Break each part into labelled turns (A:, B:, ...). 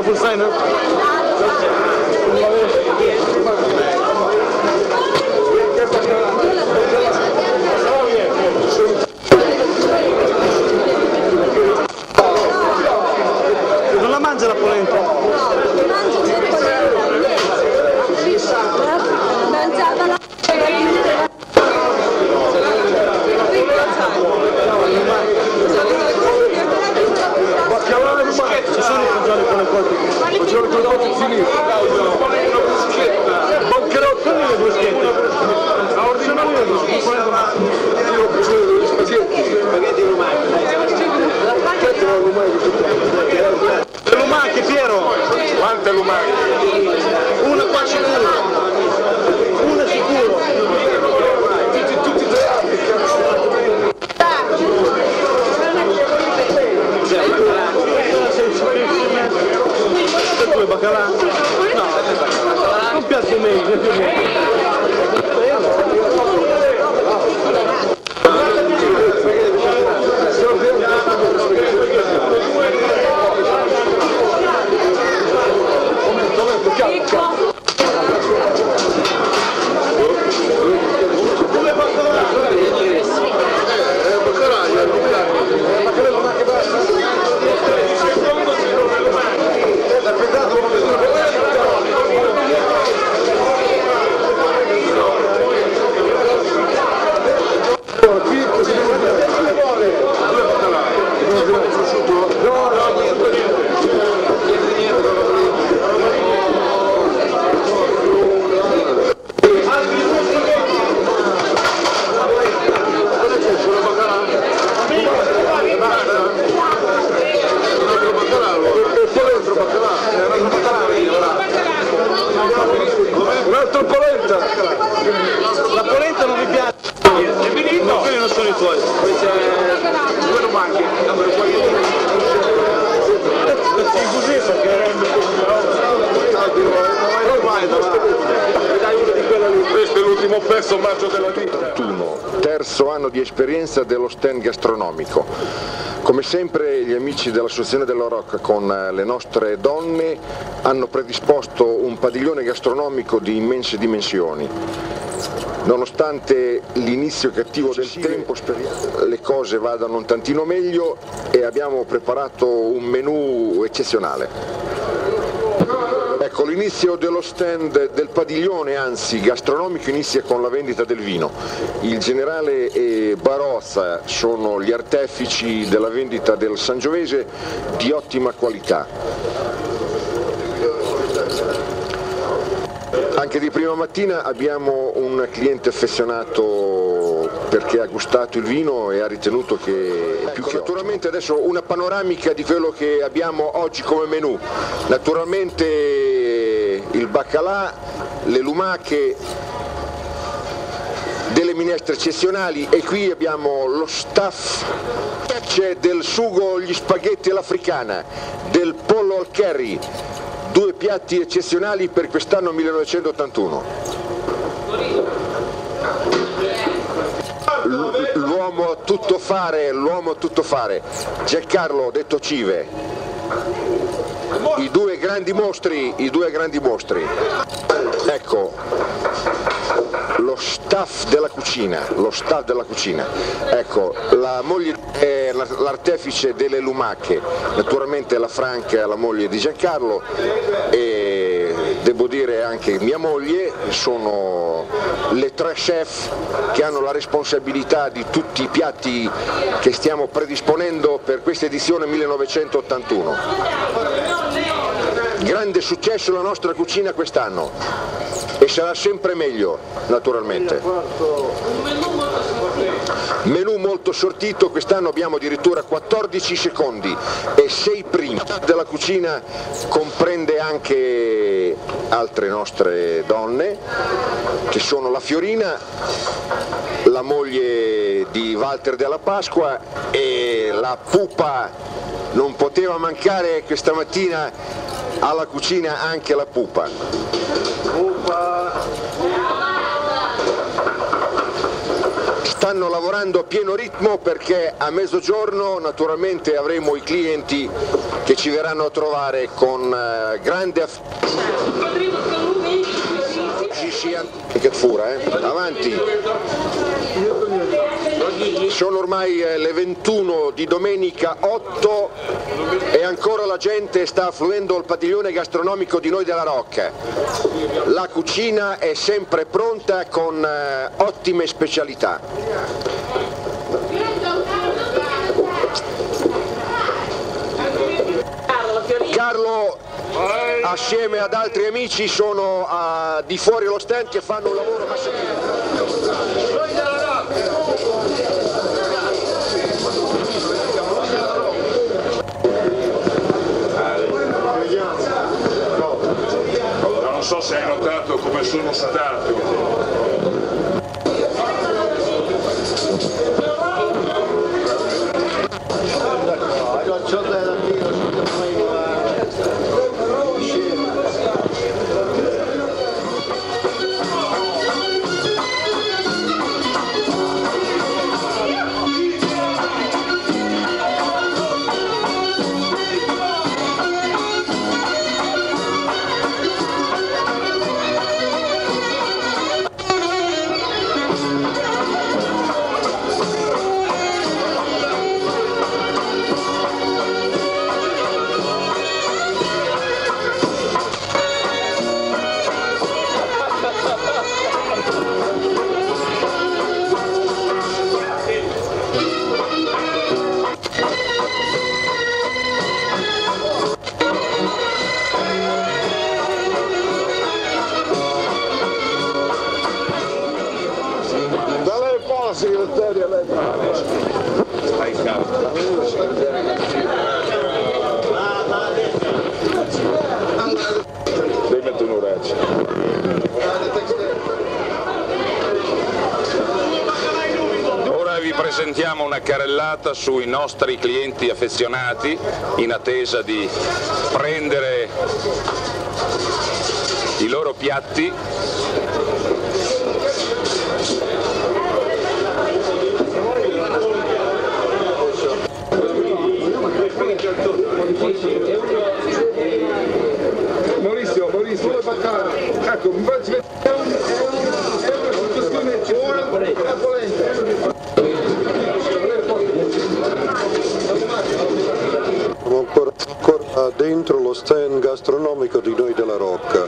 A: na pulseira. Per due baccalà? No, un piatto meglio, più meglio. Pezzo maggio della vita.
B: 21, terzo anno di esperienza dello stand gastronomico. Come sempre gli amici dell'Associazione della Rocca con eh, le nostre donne hanno predisposto un padiglione gastronomico di immense dimensioni. Nonostante l'inizio cattivo del tempo le cose vadano un tantino meglio e abbiamo preparato un menù eccezionale. Ecco, l'inizio dello stand del padiglione, anzi gastronomico, inizia con la vendita del vino. Il generale e Barozza sono gli artefici della vendita del Sangiovese di ottima qualità. Anche di prima mattina abbiamo un cliente affezionato perché ha gustato il vino e ha ritenuto che è più che naturalmente adesso una panoramica di quello che abbiamo oggi come menù. Naturalmente il baccalà, le lumache, delle minestre eccezionali e qui abbiamo lo staff c'è del sugo gli spaghetti all'africana, del pollo al curry, due piatti eccezionali per quest'anno 1981. L- L'uomo a tutto fare, l'uomo a tutto fare, Giancarlo detto Cive, grandi mostri, i due grandi mostri. Ecco, lo staff della cucina, lo staff della cucina. Ecco, la moglie è la- l'artefice delle lumache, naturalmente la Franca, la moglie di Giancarlo e devo dire anche mia moglie, sono le tre chef che hanno la responsabilità di tutti i piatti che stiamo predisponendo per questa edizione 1981. Grande successo la nostra cucina quest'anno e sarà sempre meglio, naturalmente. Menù molto sortito, quest'anno abbiamo addirittura 14 secondi e 6 primi. Della cucina comprende anche altre nostre donne, che sono la Fiorina, la moglie di Walter della Pasqua e la pupa non poteva mancare questa mattina alla cucina anche la pupa. stanno lavorando a pieno ritmo perché a mezzogiorno naturalmente avremo i clienti che ci verranno a trovare con eh, grande che fura, eh? avanti sono ormai eh, le 21 di domenica 8 e ancora la gente sta affluendo al padiglione gastronomico di noi della Rocca la cucina è sempre pronta con eh, ottime specialità Carlo assieme ad altri amici sono a, di fuori allo stand che fanno un lavoro massacrante.
C: Stato. Vi presentiamo una carrellata sui nostri clienti affezionati in attesa di prendere i loro piatti
A: Maurizio, Maurizio. Ecco, mi faccio vedere. È un- è un- è una situazione ora una polenta.
D: Siamo ancora, ancora dentro lo stand gastronomico di noi della Rocca.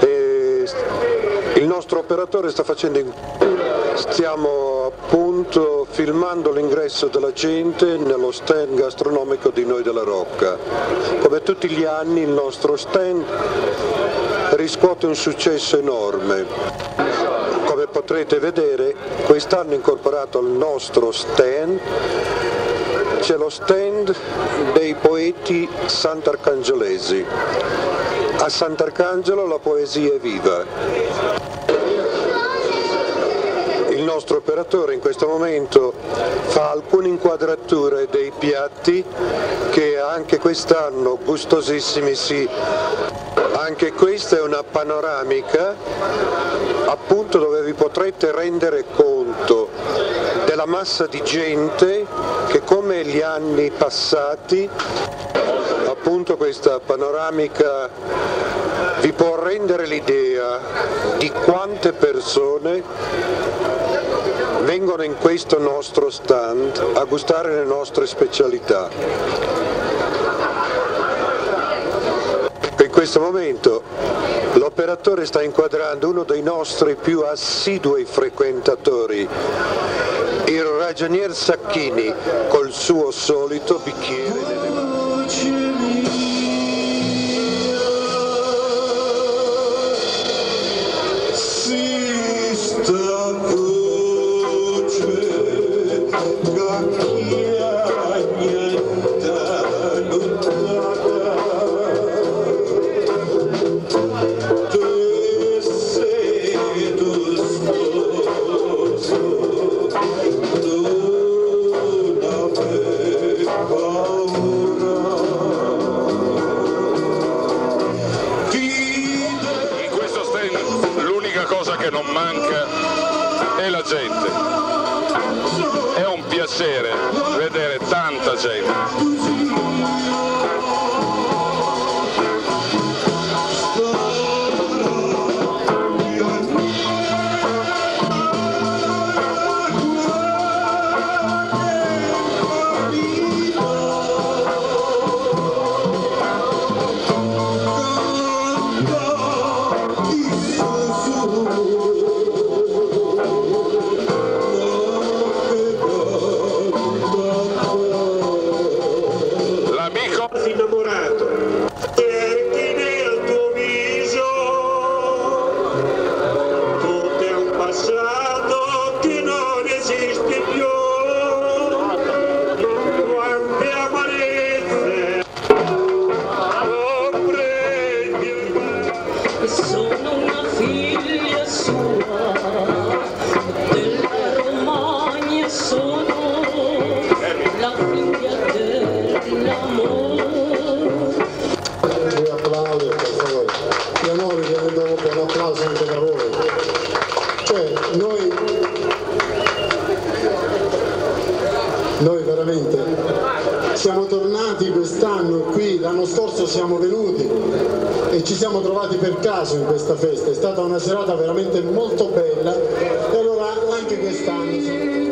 D: E il nostro operatore sta facendo in- stiamo appunto filmando l'ingresso della gente nello stand gastronomico di noi della Rocca. Come tutti gli anni il nostro stand riscuote un successo enorme. Come potrete vedere, quest'anno incorporato al nostro stand c'è lo stand dei poeti sant'arcangelesi. A Sant'Arcangelo la poesia è viva. Nostro operatore in questo momento fa alcune inquadrature dei piatti che anche quest'anno gustosissimi sì. Anche questa è una panoramica appunto dove vi potrete rendere conto della massa di gente che come gli anni passati appunto questa panoramica vi può rendere l'idea di quante persone vengono in questo nostro stand a gustare le nostre specialità. In questo momento l'operatore sta inquadrando uno dei nostri più assidui frequentatori, il ragionier Sacchini, col suo solito bicchiere
C: che non manca è la gente.
E: È un
D: piacere vedere tanta gente tornati quest'anno qui, l'anno scorso siamo venuti e ci siamo trovati per caso in questa festa. È stata una serata veramente molto bella e allora anche quest'anno